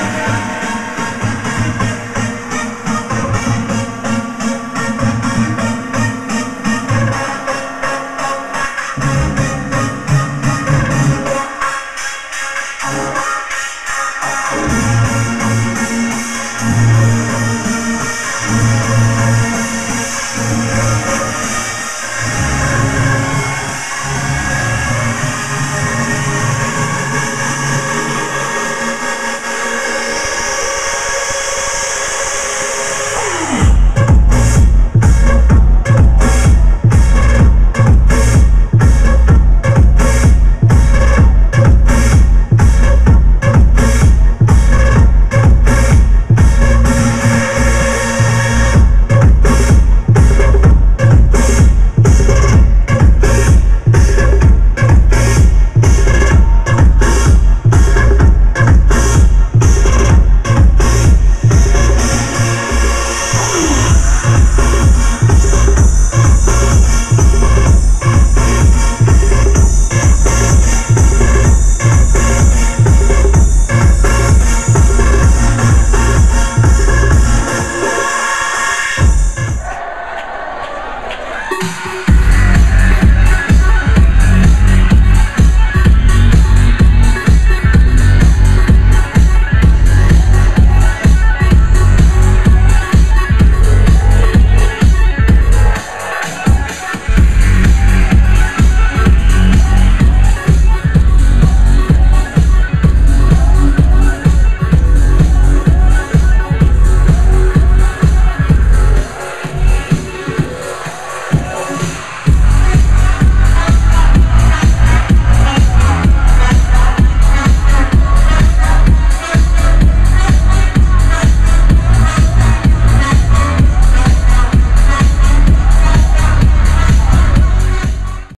yeah.